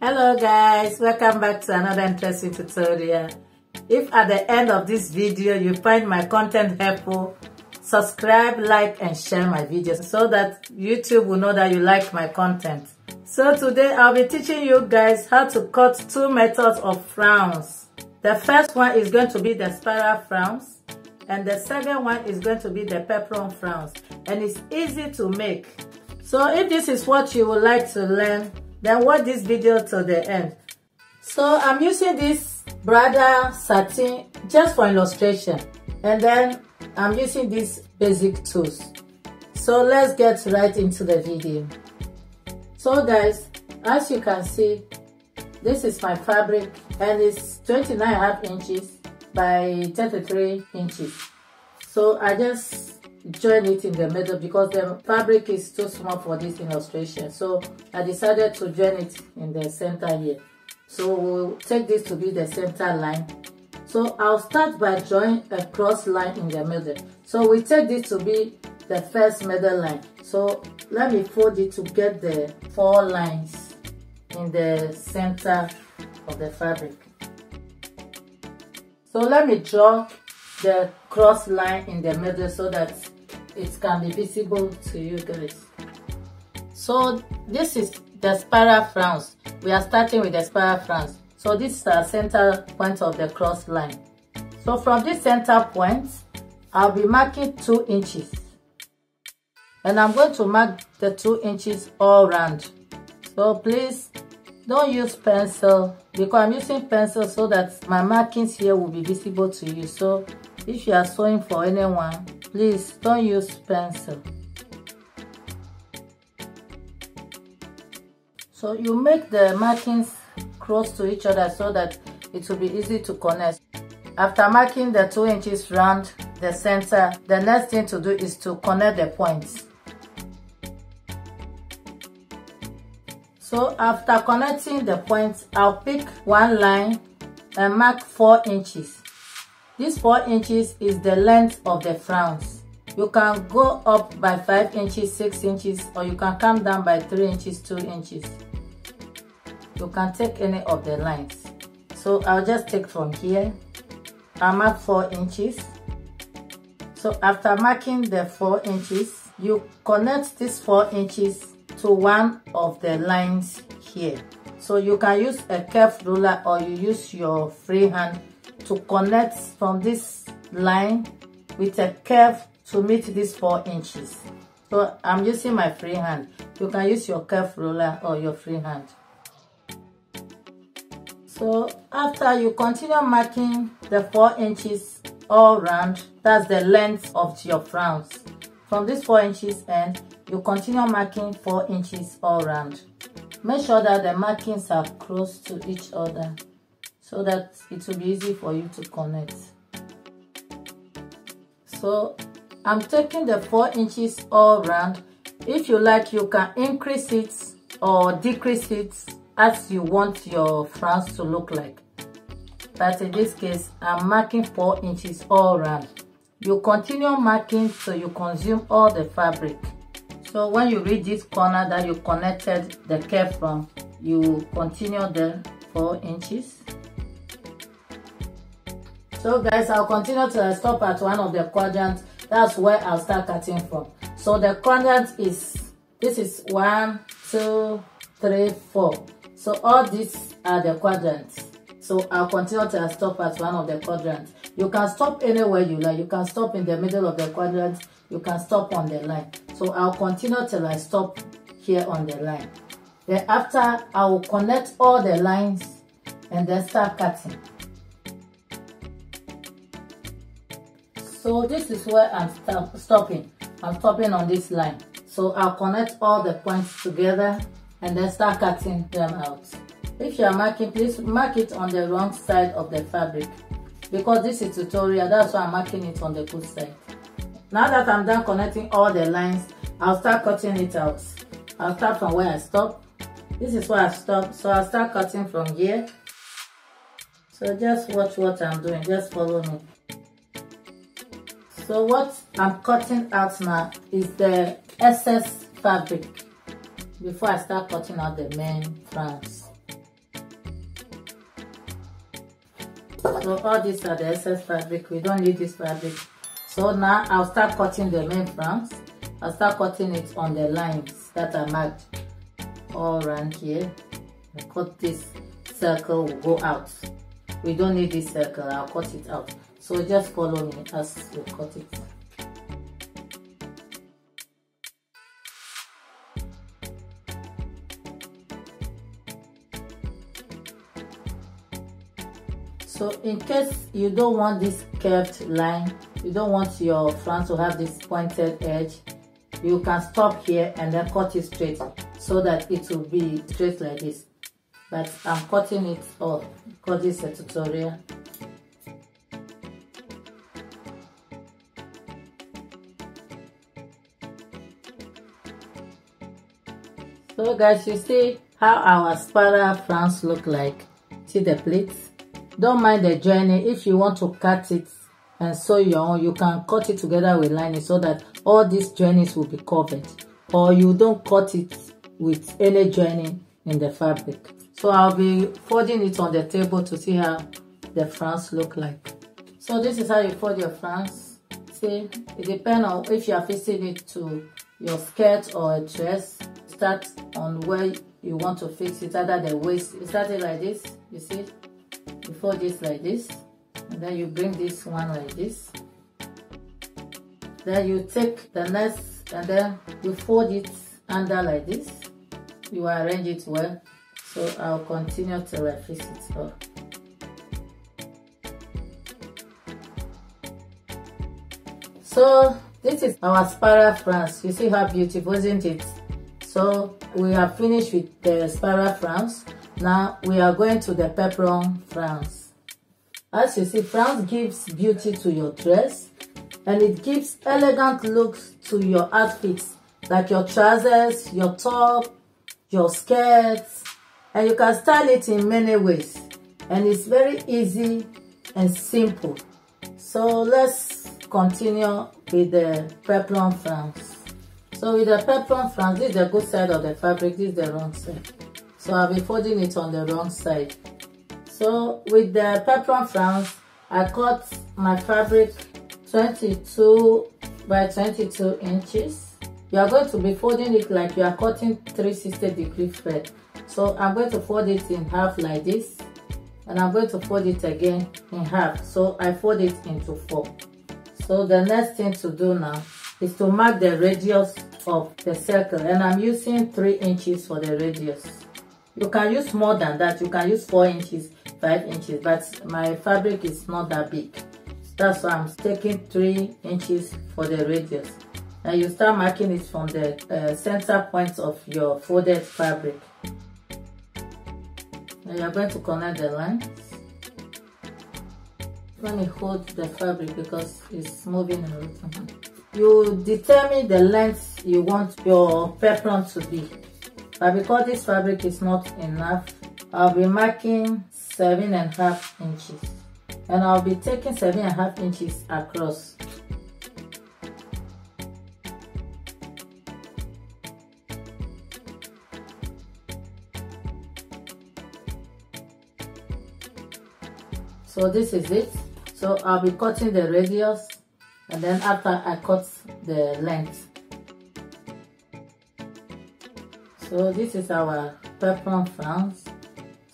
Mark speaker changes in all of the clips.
Speaker 1: hello guys. Welcome back to another interesting tutorial. If at the end of this video you find my content helpful subscribe like and share my videos so that youtube will know that you like my content. So today i'll be teaching you guys how to cut two methods of flounce. The first one is going to be the spiral flounce and the second one is going to be the peplum flounce and it's easy to make. So if this is what you would like to learn then watch this video to the end. So i'm using this brother satin just for illustration. And then i'm using these basic tools. So let's get right into the video. So guys as you can see this is my fabric and it's 29 half inches by 33 inches. So i just join it in the middle because the fabric is too small for this illustration. So i decided to join it in the center here. So we'll take this to be the center line. So i'll start by drawing a cross line in the middle. So we take this to be the first middle line. So let me fold it to get the four lines in the center of the fabric. So let me draw the cross line in the middle so that it can be visible to you guys. So this is the spiral flounce we are starting with the spiral flounce so this is the center point of the cross line. So from this center point i'll be marking two inches. And i'm going to mark the two inches all round. So please don't use pencil because i'm using pencil so that my markings here will be visible to you. So if you are sewing for anyone please don't use pencil. So you make the markings close to each other so that it will be easy to connect. After marking the two inches round the center the next thing to do is to connect the points. So after connecting the points i'll pick one line and mark four inches this four inches is the length of the flounce. You can go up by five inches six inches or you can come down by three inches two inches. You can take any of the lines so i'll just take from here. I mark four inches. So after marking the four inches you connect these four inches to one of the lines here. So you can use a curved ruler or you use your free hand to connect from this line with a curve to meet these four inches. So i'm using my free hand. You can use your curve ruler or your free hand. So after you continue marking the four inches all round that's the length of your flounce. From this four inches end you continue marking 4 inches all round. Make sure that the markings are close to each other so that it will be easy for you to connect. So I'm taking the 4 inches all round. If you like, you can increase it or decrease it as you want your flounce to look like. But in this case, I'm marking 4 inches all round. You continue marking so you consume all the fabric. So when you reach this corner that you connected the curve from, you continue the 4 inches. So guys, I'll continue to stop at one of the quadrants. That's where I'll start cutting from. So the quadrant is, this is one, two, three, four. So all these are the quadrants. So I'll continue to stop at one of the quadrants. You can stop anywhere you like. You can stop in the middle of the quadrant. You can stop on the line. So I'll continue till I stop here on the line. Then after, I will connect all the lines and then start cutting. So this is where I'm stop stopping. I'm stopping on this line. So I'll connect all the points together and then start cutting them out. If you are marking, please mark it on the wrong side of the fabric because this is tutorial, that's why I'm marking it on the good side. Now that I'm done connecting all the lines, I'll start cutting it out. I'll start from where I stop. This is where I stop, so I'll start cutting from here. So just watch what I'm doing, just follow me so what I'm cutting out now is the excess fabric before I start cutting out the main flounce. So all these are the excess fabric, we don't need this fabric. So now I'll start cutting the main flounce. I'll start cutting it on the lines that are marked all around here. I cut this circle will go out. We don't need this circle, I'll cut it out so just follow me. As you cut it. So in case you don't want this curved line you don't want your flounce to have this pointed edge you can stop here and then cut it straight so that it will be straight like this. But i'm cutting it off. Because it's a tutorial so guys you see how our spiral flounce look like? See the pleats? Don't mind the joining if you want to cut it and sew your own you can cut it together with lining so that all these joinings will be covered. Or you don't cut it with any joining in the fabric. So i'll be folding it on the table to see how the flounce look like. So this is how you fold your flounce see it depends on if you are fixing it to your skirt or a dress start on where you want to fix it either the waist you start it like this you see you fold this like this and then you bring this one like this. Then you take the next and then you fold it under like this. You arrange it well so I'll continue till I fix it up. So this is our spiral flounce you see how beautiful isn't it so we are finished with the spiral flounce now we are going to the peplum flounce. As you see, flounce gives beauty to your dress and it gives elegant looks to your outfits like your trousers, your top, your skirts and you can style it in many ways and it's very easy and simple. So let's continue with the peplum flounce. So with the peplum flounce, this is the good side of the fabric, this is the wrong side. So I'll be folding it on the wrong side. So with the peplum flounce I cut my fabric 22 by 22 inches. You are going to be folding it like you are cutting 360 degree thread so I'm going to fold it in half like this and I'm going to fold it again in half. So I fold it into four. So the next thing to do now is to mark the radius of the circle. And I'm using 3 inches for the radius. You can use more than that. You can use four inches five inches but my fabric is not that big. That's why i'm taking three inches for the radius. And you start marking it from the uh, center point of your folded fabric. Now you're going to connect the lines. Let me hold the fabric because it's moving a little you determine the length you want your peplum to be. But because this fabric is not enough I'll be marking seven and a half inches. And I'll be taking seven and a half inches across. So this is it. So I'll be cutting the radius and then after I cut the length. So this is our peplum flounce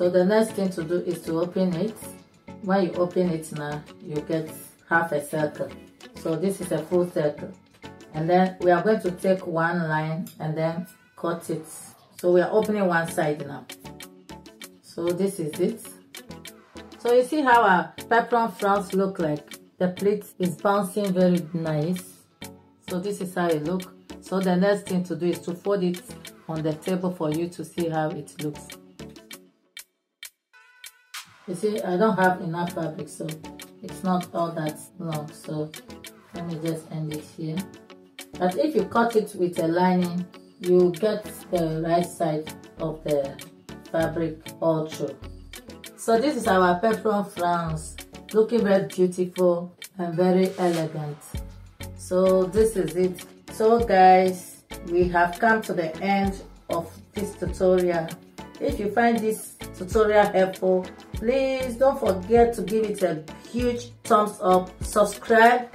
Speaker 1: so the next thing to do is to open it. When you open it now you get half a circle. So this is a full circle. And then we are going to take one line and then cut it. So we are opening one side now. So this is it. So you see how our peplum flounce look like the pleat is bouncing very nice so this is how it look so the next thing to do is to fold it on the table for you to see how it looks. You see, I don't have enough fabric, so it's not all that long. So let me just end it here. But if you cut it with a lining, you get the right side of the fabric all through. So this is our peplum flounce, looking very beautiful and very elegant. So this is it. So guys, we have come to the end of this tutorial. If you find this tutorial helpful please don't forget to give it a huge thumbs up subscribe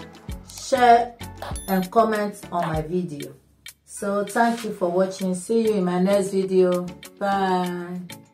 Speaker 1: share and comment on my video. So thank you for watching. See you in my next video. Bye